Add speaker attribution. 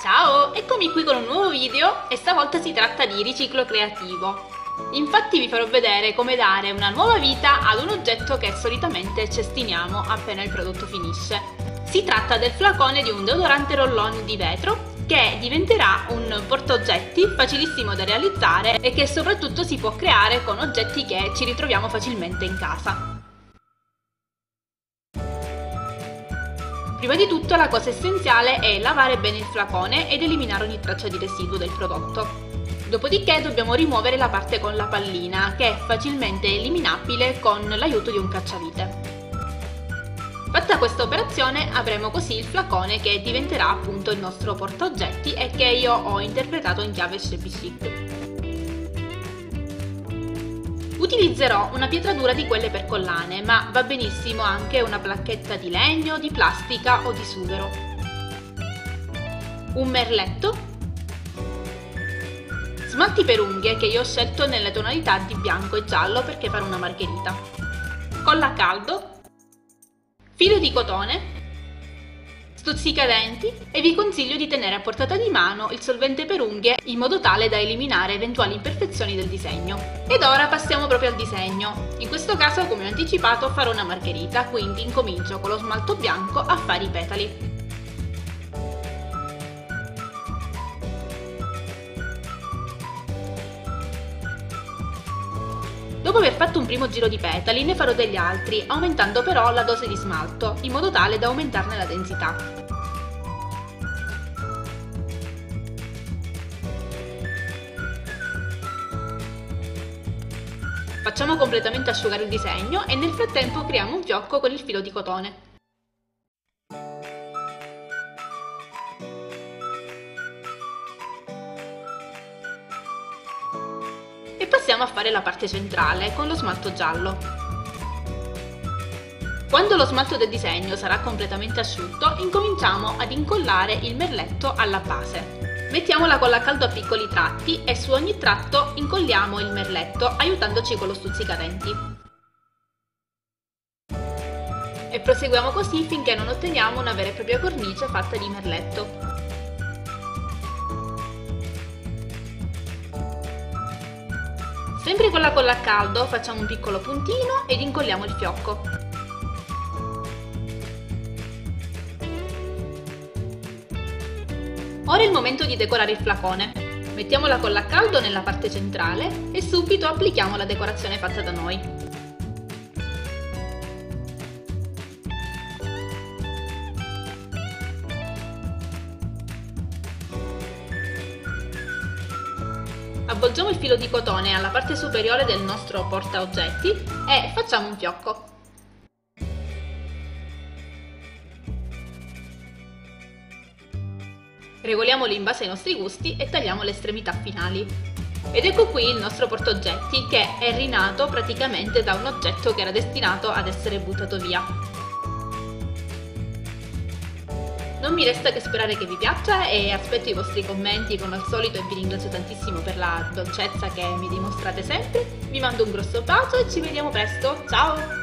Speaker 1: Ciao, eccomi qui con un nuovo video e stavolta si tratta di riciclo creativo. Infatti vi farò vedere come dare una nuova vita ad un oggetto che solitamente cestiniamo appena il prodotto finisce. Si tratta del flacone di un deodorante roll-on di vetro che diventerà un portaoggetti facilissimo da realizzare e che soprattutto si può creare con oggetti che ci ritroviamo facilmente in casa. Prima di tutto la cosa essenziale è lavare bene il flacone ed eliminare ogni traccia di residuo del prodotto. Dopodiché dobbiamo rimuovere la parte con la pallina, che è facilmente eliminabile con l'aiuto di un cacciavite. Fatta questa operazione avremo così il flacone che diventerà appunto il nostro portaoggetti e che io ho interpretato in chiave shabby chic. Utilizzerò una pietratura di quelle per collane, ma va benissimo anche una placchetta di legno, di plastica o di sughero. Un merletto. Smalti per unghie che io ho scelto nelle tonalità di bianco e giallo perché farò una margherita. Colla a caldo. Filo di cotone stuzzicadenti e vi consiglio di tenere a portata di mano il solvente per unghie in modo tale da eliminare eventuali imperfezioni del disegno. Ed ora passiamo proprio al disegno. In questo caso, come ho anticipato, farò una margherita, quindi incomincio con lo smalto bianco a fare i petali. Dopo aver fatto un primo giro di petali ne farò degli altri, aumentando però la dose di smalto, in modo tale da aumentarne la densità. Facciamo completamente asciugare il disegno e nel frattempo creiamo un fiocco con il filo di cotone. Passiamo a fare la parte centrale con lo smalto giallo. Quando lo smalto del disegno sarà completamente asciutto, incominciamo ad incollare il merletto alla base. Mettiamo la colla a caldo a piccoli tratti e su ogni tratto incolliamo il merletto aiutandoci con lo stuzzicadenti. E proseguiamo così finché non otteniamo una vera e propria cornice fatta di merletto. Sempre con la colla a caldo facciamo un piccolo puntino ed incolliamo il fiocco. Ora è il momento di decorare il flacone. Mettiamo la colla a caldo nella parte centrale e subito applichiamo la decorazione fatta da noi. Avvolgiamo il filo di cotone alla parte superiore del nostro portaoggetti e facciamo un fiocco. Regoliamolo in base ai nostri gusti e tagliamo le estremità finali. Ed ecco qui il nostro portaoggetti che è rinato praticamente da un oggetto che era destinato ad essere buttato via. Non mi resta che sperare che vi piaccia e aspetto i vostri commenti come al solito e vi ringrazio tantissimo per la dolcezza che mi dimostrate sempre. Vi mando un grosso bacio e ci vediamo presto. Ciao!